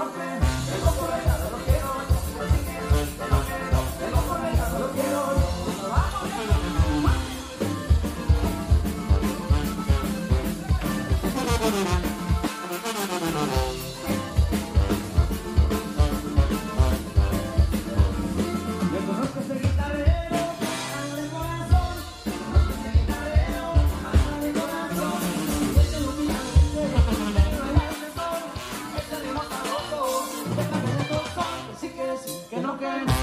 open. Lo que no,